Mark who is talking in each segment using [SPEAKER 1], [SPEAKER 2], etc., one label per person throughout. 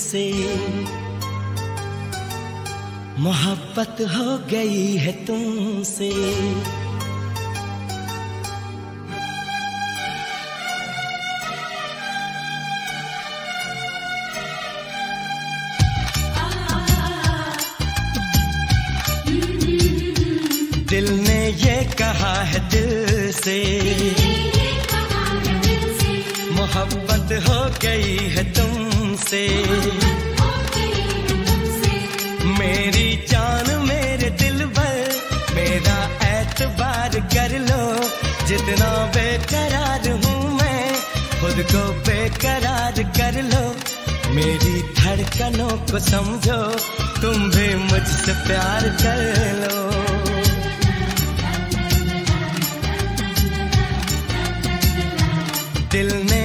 [SPEAKER 1] से।
[SPEAKER 2] मोहब्बत हो गई है तुमसे। दिल ने ये कहा है दिल से। मोहब्बत हो गई है तुमसे मेरी जान मेरे दिल भर मेरा एतबार कर लो। जितना बेकरार हूँ मैं, खुद को बेकरार कर लो। मेरी धड़कनों को समझो, तुम भी मुझसे प्यार कर लो। दिल ने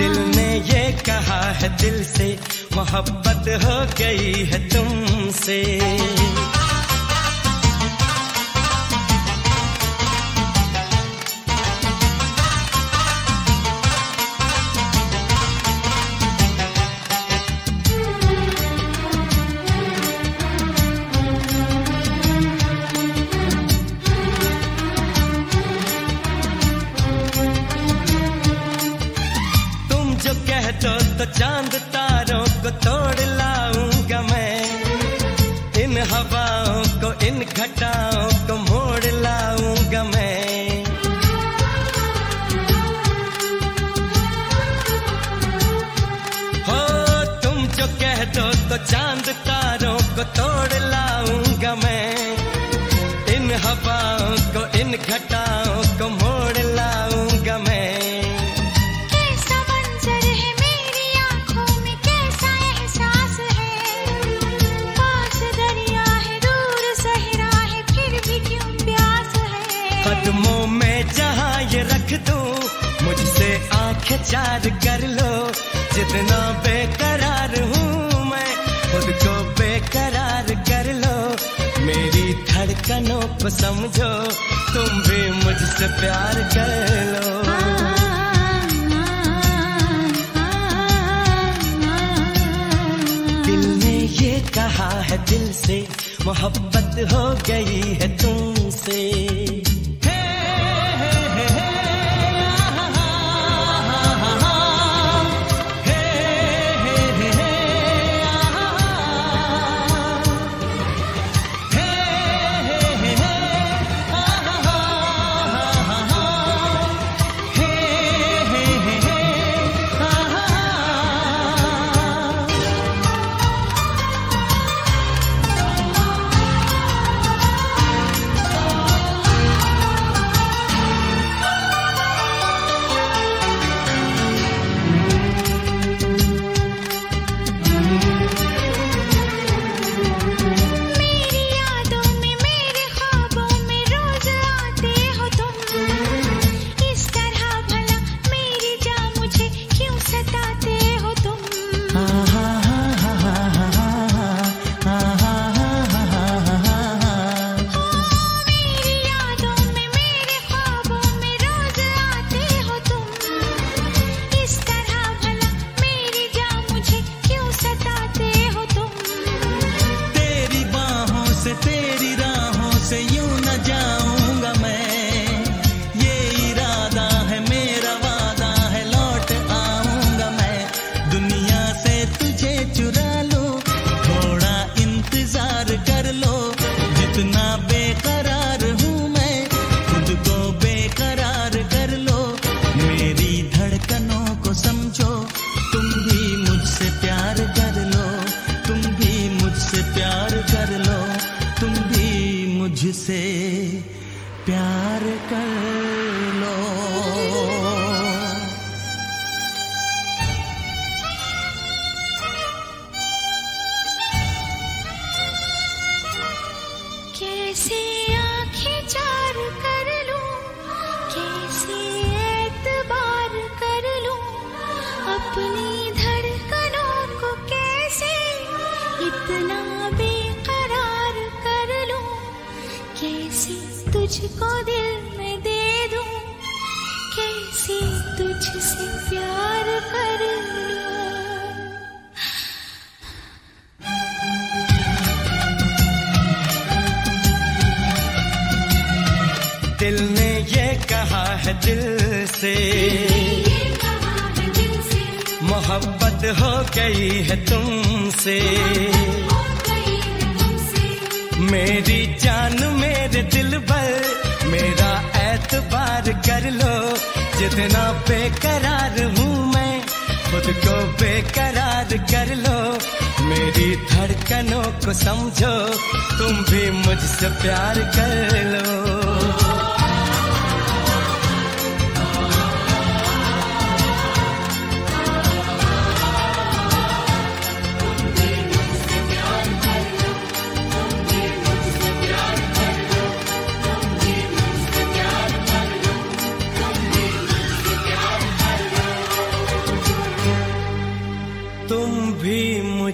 [SPEAKER 2] दिल ने ये कहा है दिल से मोहब्बत हो गई है तुमसे। घटाओं को मोड़ लाऊँगा मैं।
[SPEAKER 3] कैसा मंजर है मेरी आँखों में कैसा एहसास है? पास दरिया है दूर सहरा है फिर भी क्यों प्यास है?
[SPEAKER 2] कदमों में जहाँ ये रख दूँ मुझसे आँखें चार कर लो। जितना बेकरार हूँ मैं खुद को बेकरार कर लो। मेरी धड़कनों को समझो तुम भी मुझसे प्यार कर लो। दिल ने ये कहा है दिल से, मोहब्बत हो गई है तुमसे।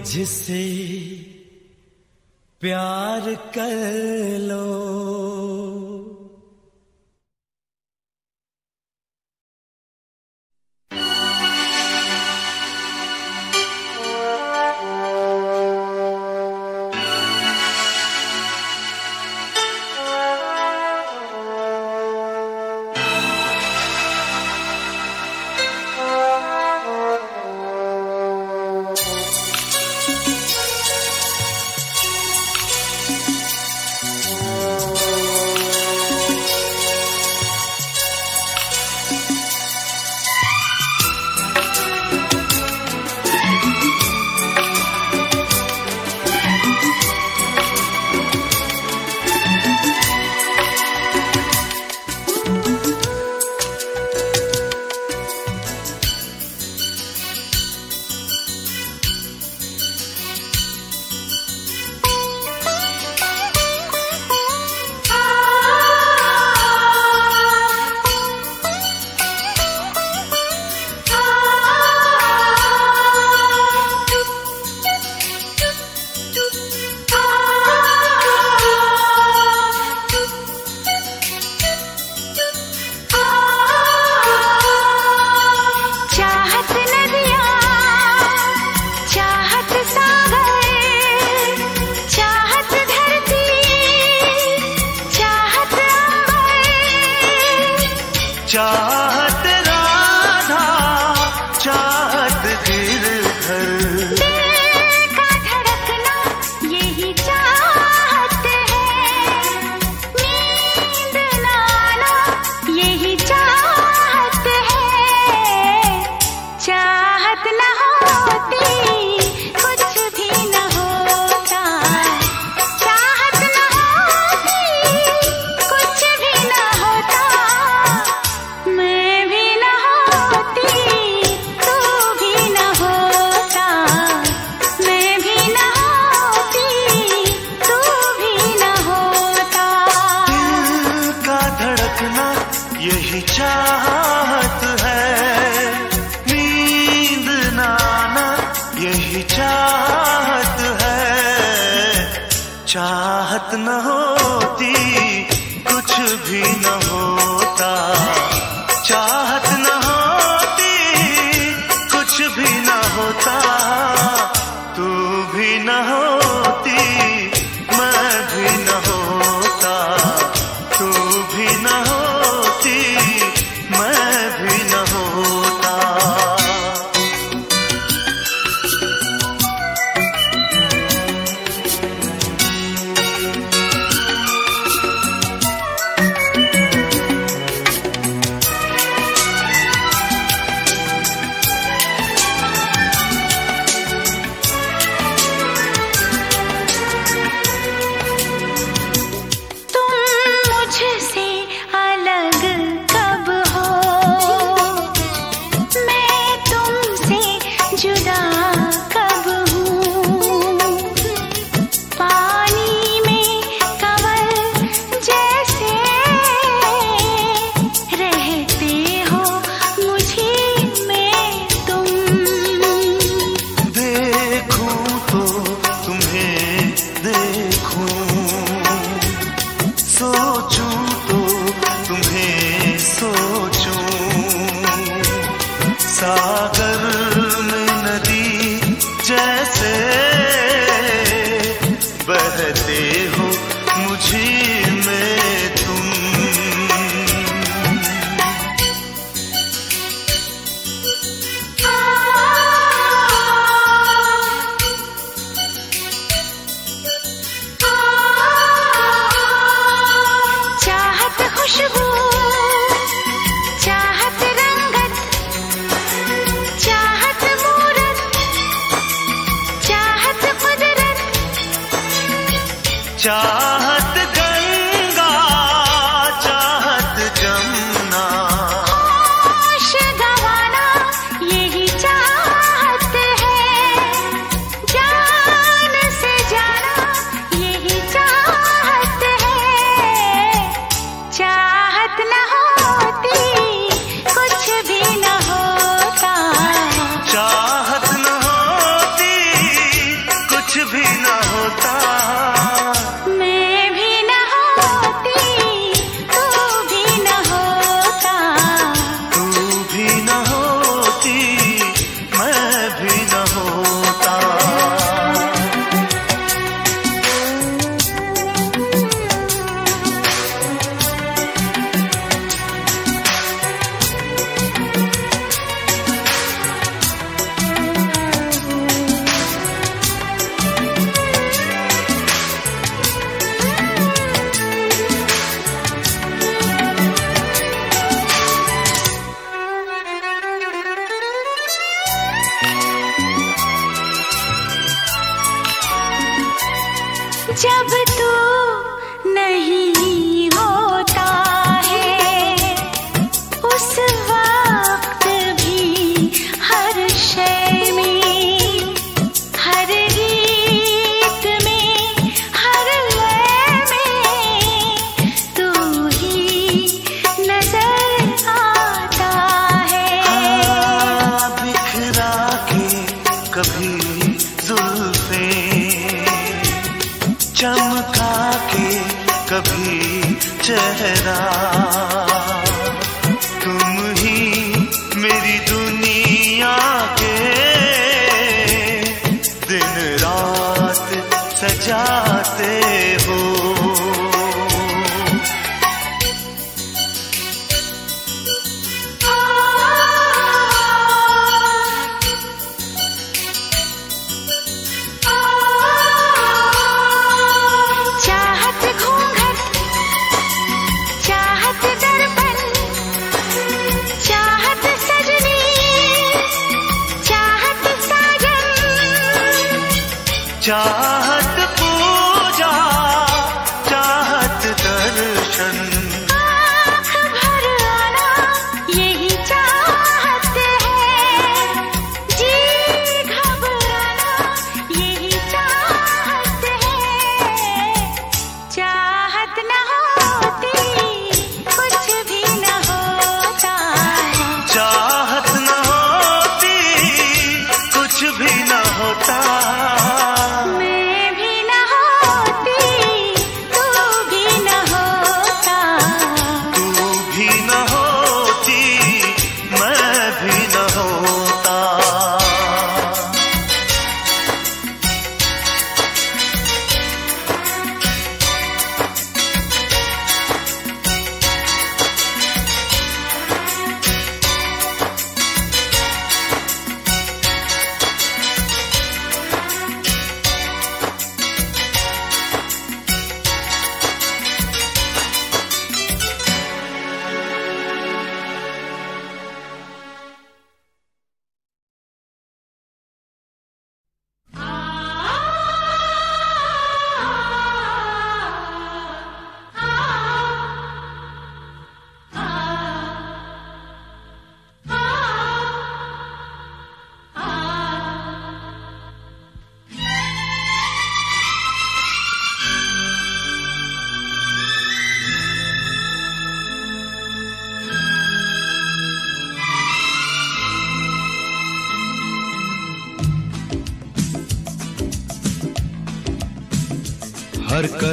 [SPEAKER 3] मुझसे प्यार कर लो।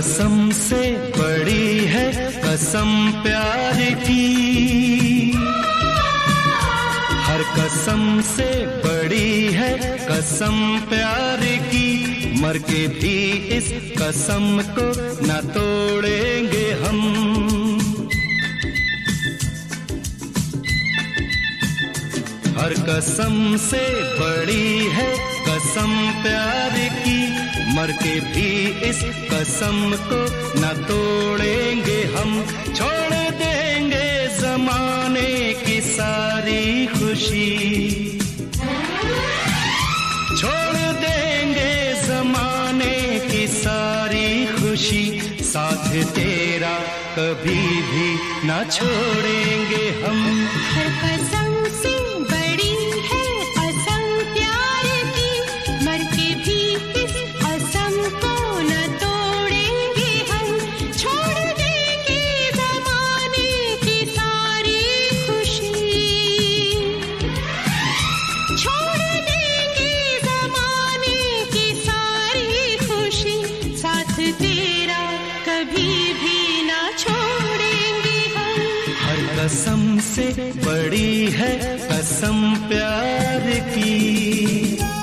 [SPEAKER 4] कसम से बड़ी है, कसम प्यार की हर कसम से बड़ी है, कसम प्यार की। मर के भी इस कसम को न तोड़ेंगे हम। हर कसम से बड़ी है, कसम प्यार की। मर के भी इस कसम को न तोड़ेंगे हम। छोड़ देंगे जमाने की सारी खुशी। छोड़ देंगे जमाने की सारी खुशी। साथ तेरा कभी भी न छोड़ेंगे हम।
[SPEAKER 5] हर कसम से बड़ी है कसम प्यार की।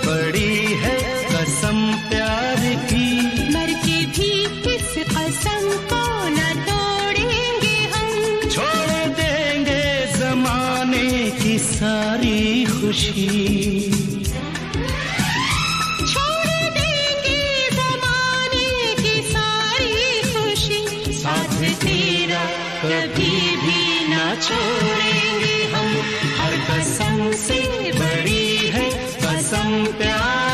[SPEAKER 5] खुशी। तेरा कभी भी ना छोड़ेंगे हम।
[SPEAKER 4] हर कसम से बड़ी है कसम प्यार।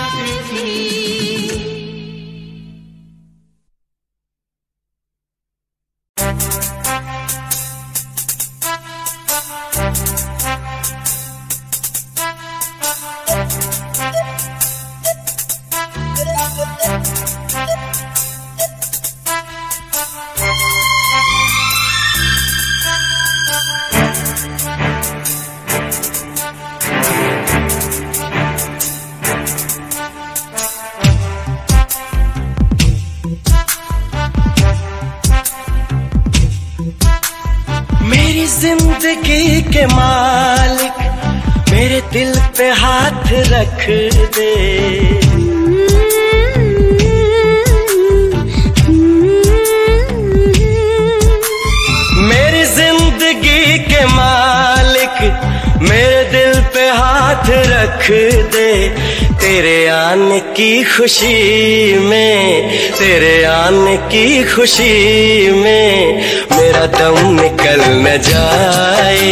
[SPEAKER 6] खुशी
[SPEAKER 2] में मेरा दम निकल न जाए।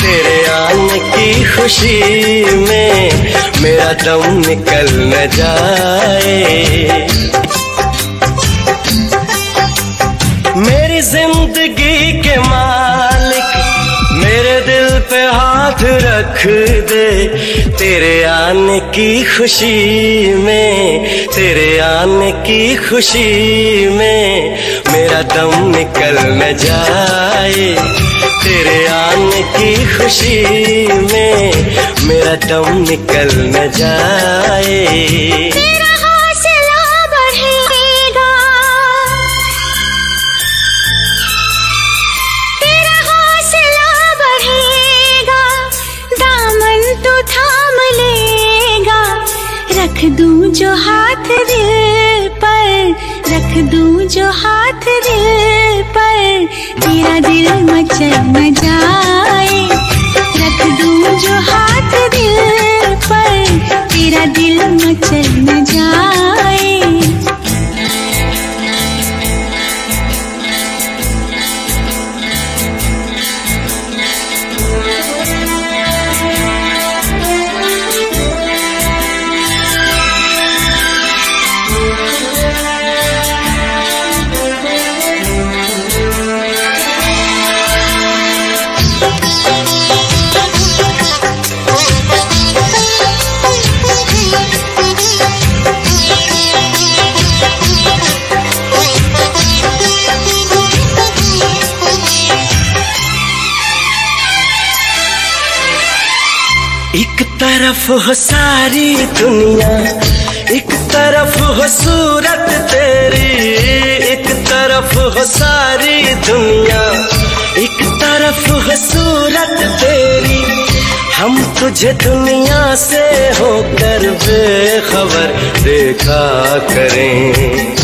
[SPEAKER 2] तेरे आने की खुशी में मेरा दम निकल न जाए। मेरी ज़िंदगी के माँ साथ रख दे तेरे आने की खुशी में, तेरे आने की खुशी में। मेरा दम निकल न जाए, तेरे आने की खुशी में। मेरा दम निकल न जाए।
[SPEAKER 3] रख दूँ जो हाथ दिल पर, रख दूँ जो हाथ दिल पर। तेरा दिल मचल न जाए रख दूँ जो हाथ दिल पर। तेरा दिल मचल न जाए
[SPEAKER 2] तरफ़ हो सारी दुनिया, एक तरफ़ हो सूरत तेरी, एक तरफ़ हो सारी दुनिया, एक तरफ़ हो सूरत तेरी। हम तुझे दुनिया से होकर बेखबर देखा करें।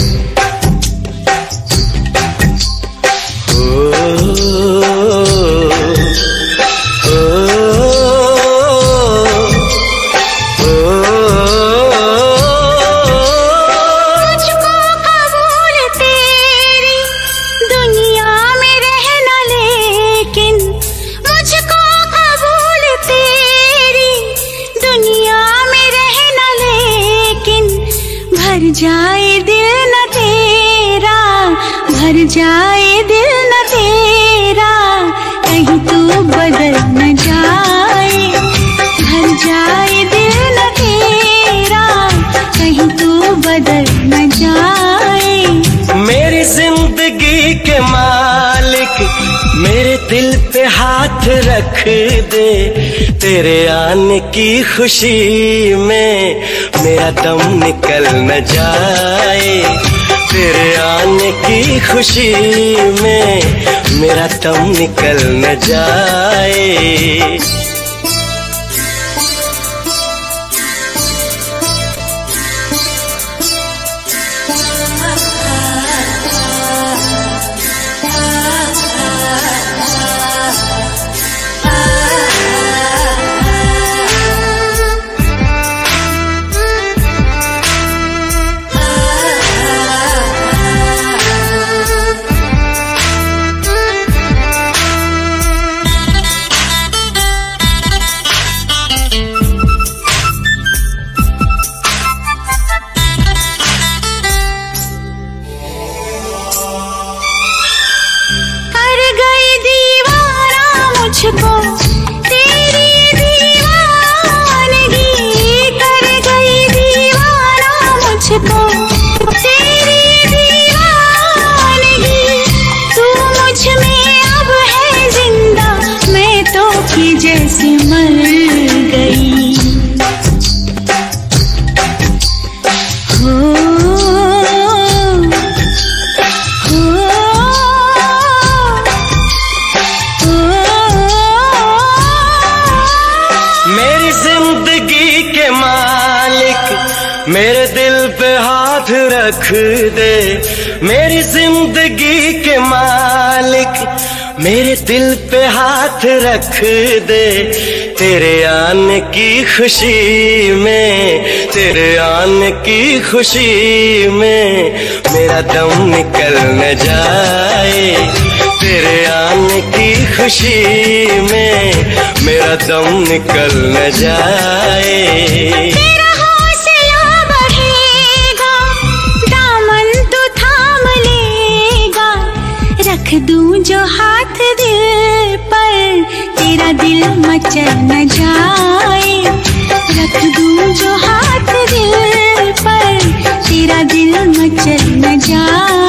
[SPEAKER 2] के मालिक, मेरे दिल पे हाथ रख दे। तेरे आने की खुशी में मेरा दम निकल न जाए। तेरे आने की खुशी में मेरा दम निकल न जाए। दे। मेरी ज़िंदगी के मालिक, मेरे दिल पे हाथ रख दे। तेरे आने की खुशी में, तेरे आने की खुशी में, मेरा दम निकल न जाए। तेरे आने की खुशी में, मेरा दम निकल न जाए।
[SPEAKER 3] रख दू जो हाथ दिल पर, तेरा दिल मचल न जाए। रख दू जो हाथ दिल पर, तेरा दिल मचल न जाए।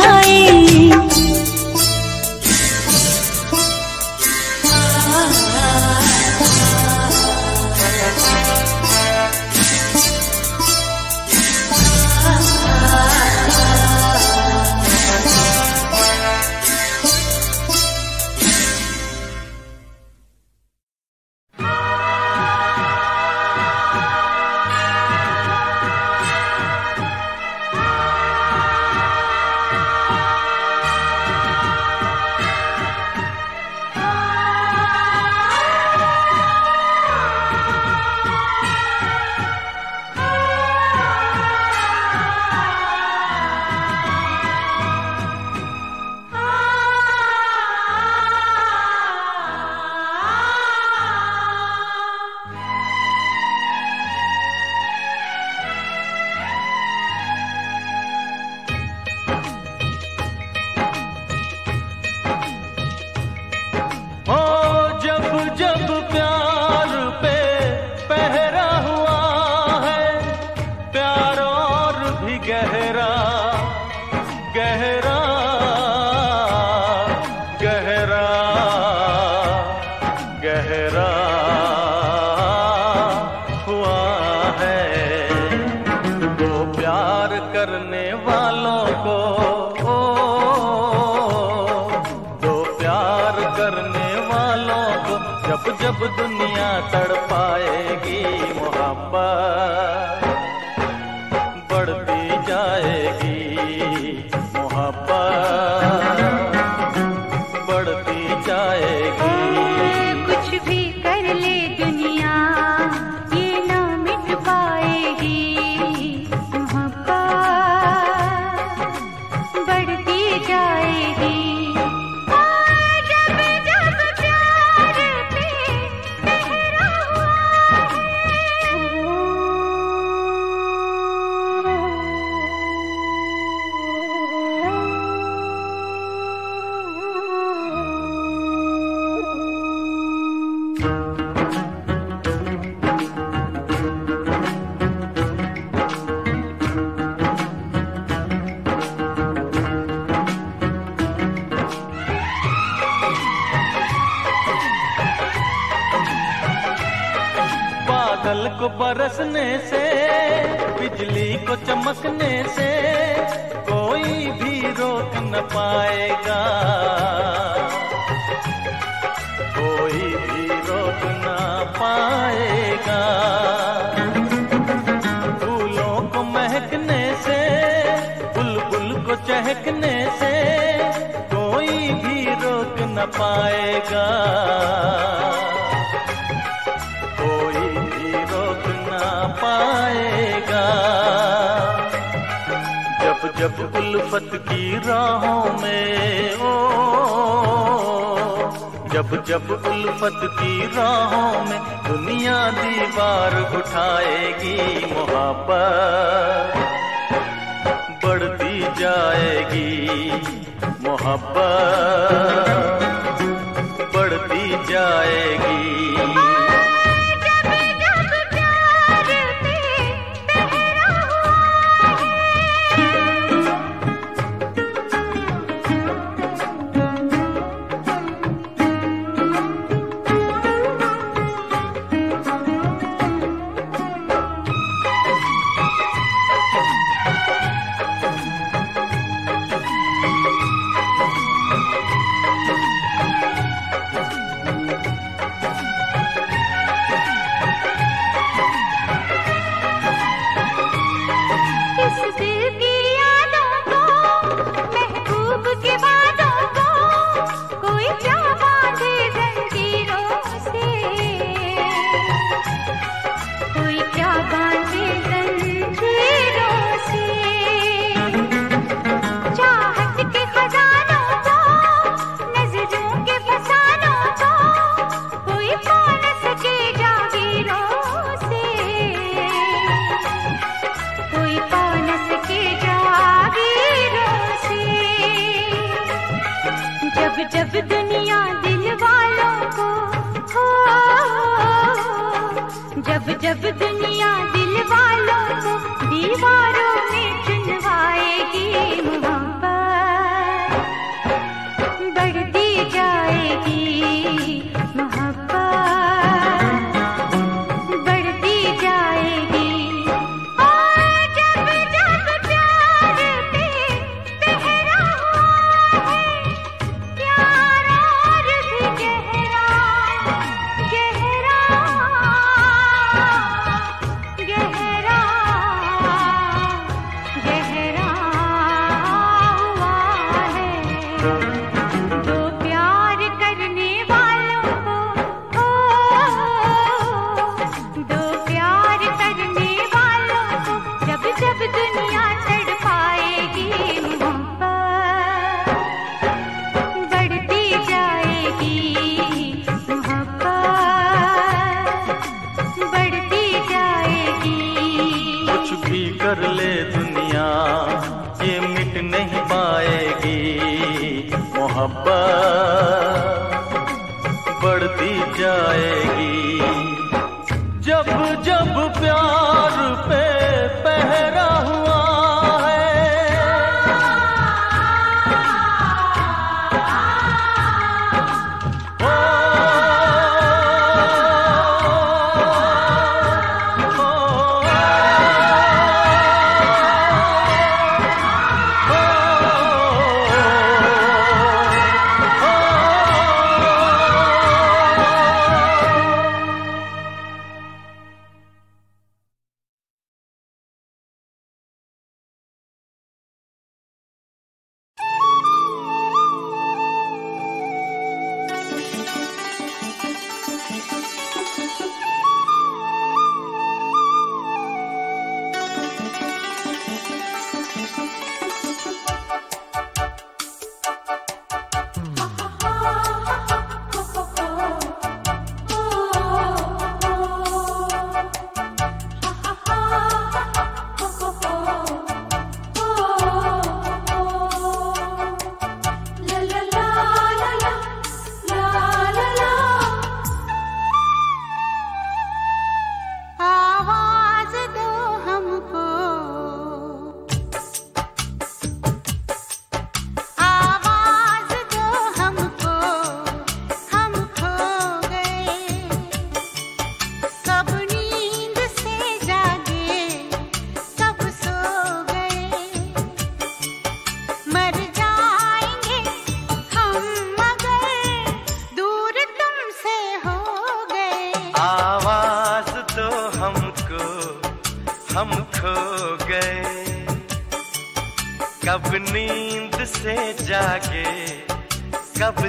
[SPEAKER 3] वालों को जब जब दुनिया तड़पाएगी मोहब्बत। रहेगा कोई रोक ना पाएगा। जब जब उल्फत की राहों में ओ, जब जब उल्फत की राहों में दुनिया दीवार उठाएगी मोहब्बत बढ़ती जाएगी मोहब्बत। जाएगी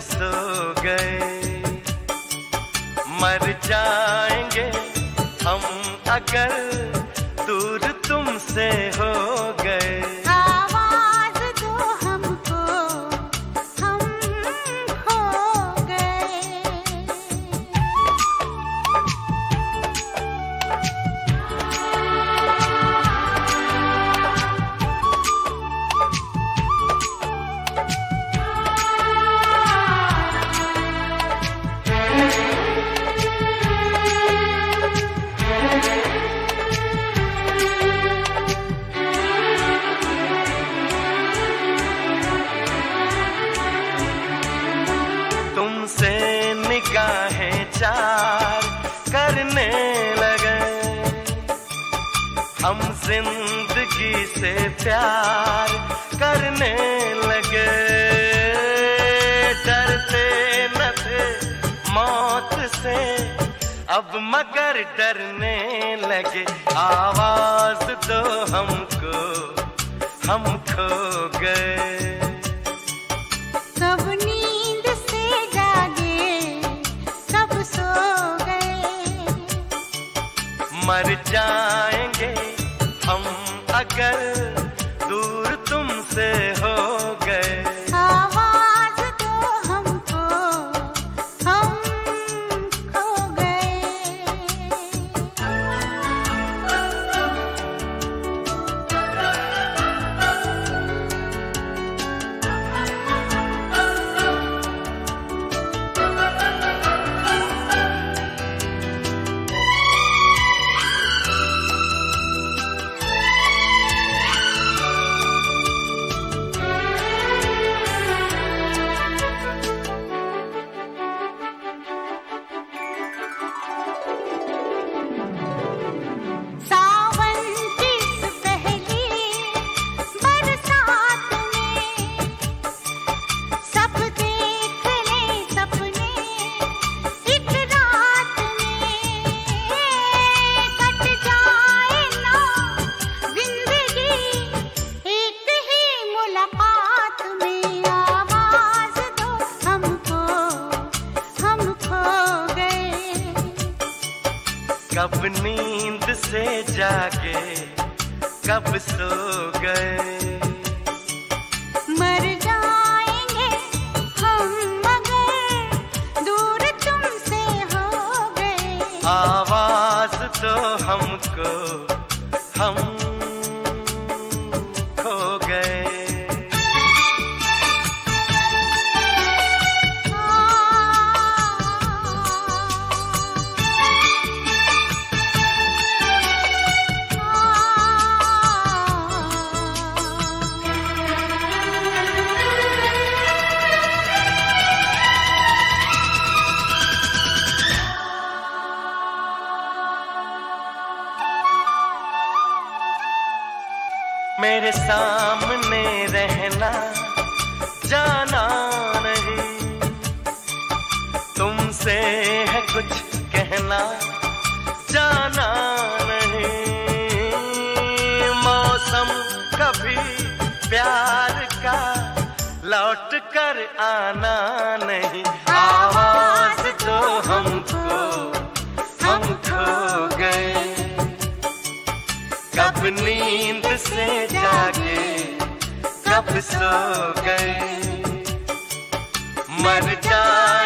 [SPEAKER 7] सो
[SPEAKER 2] गए। मर जाएँगे हम अगर लौट कर आना नहीं। आवाज़ तो दो हमको हम खो गए। कब नींद से जागे कब सो गए। मर जा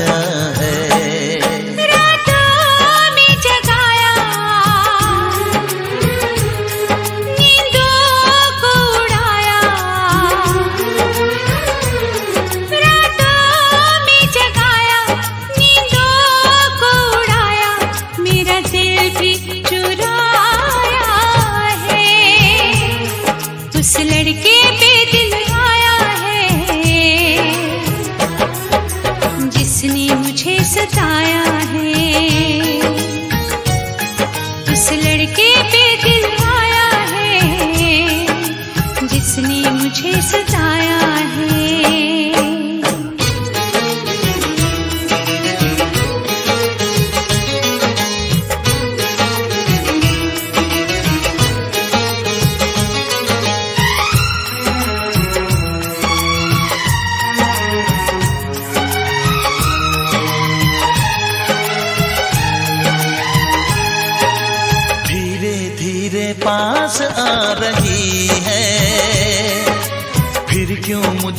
[SPEAKER 2] है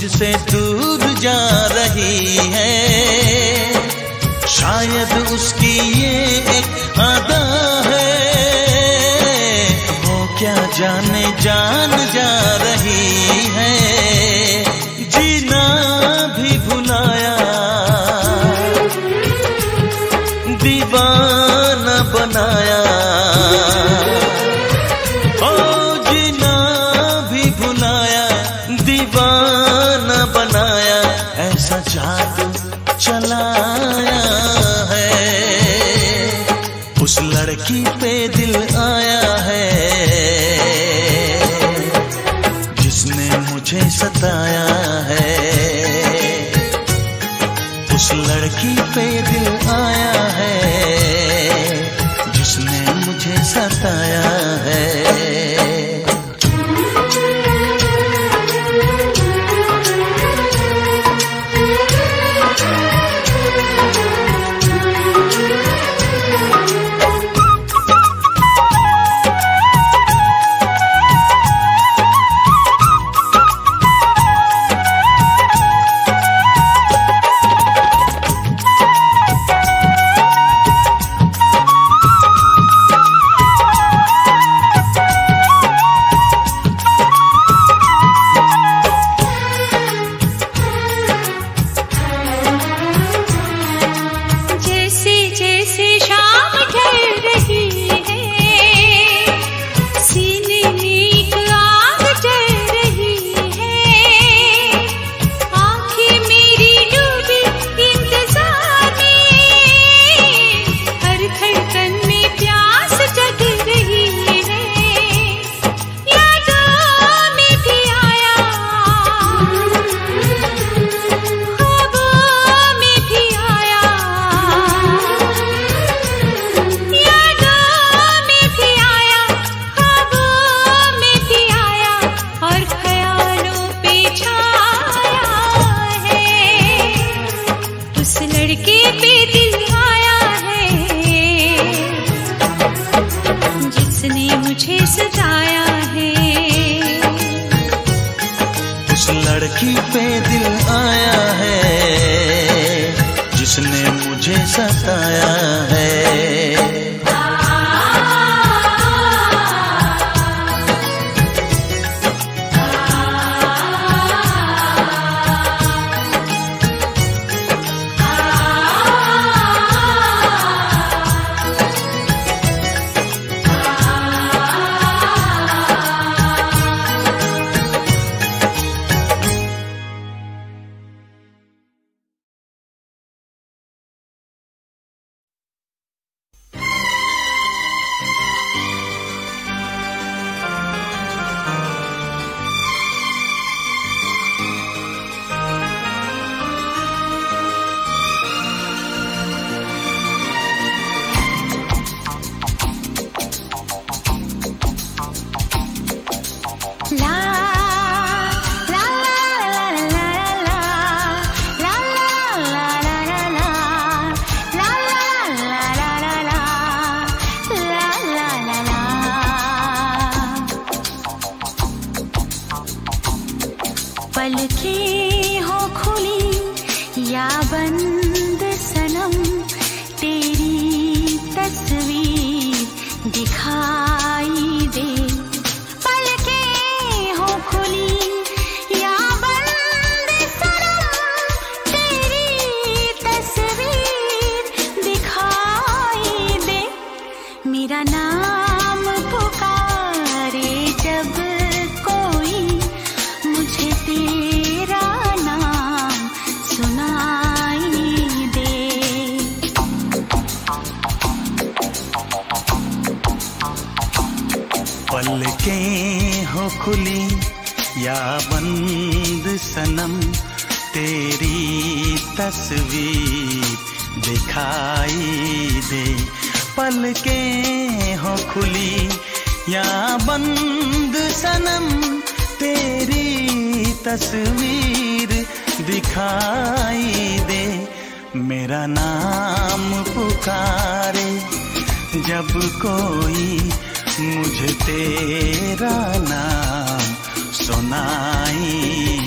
[SPEAKER 4] मुझसे दूर जा रही है। शायद उसकी ये एक आदा है। वो क्या जाने जान जा रही है।
[SPEAKER 3] तेरा नाम सुनाई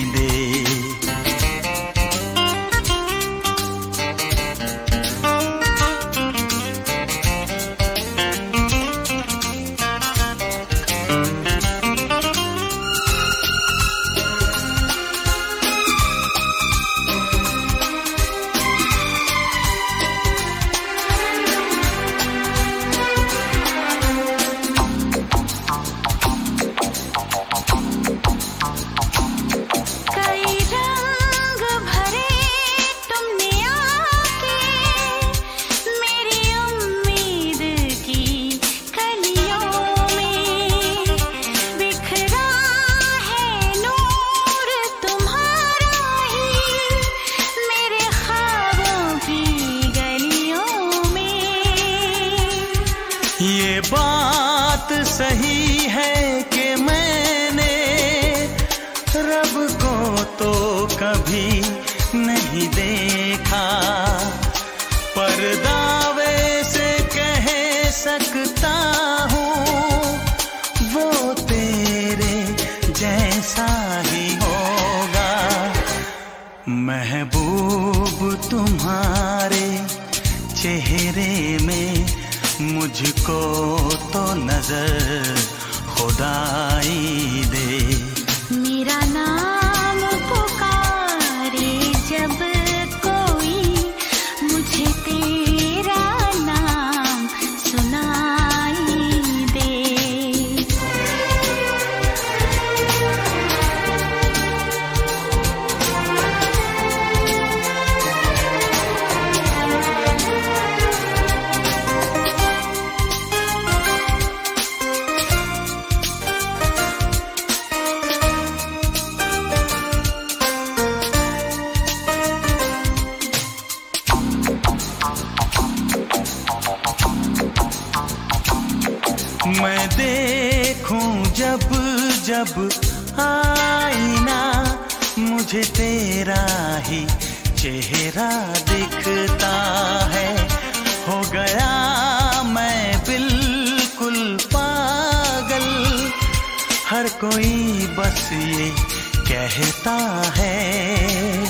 [SPEAKER 1] आई आईना मुझे तेरा ही चेहरा दिखता है। हो गया मैं बिल्कुल पागल।
[SPEAKER 3] हर कोई बस ये कहता है।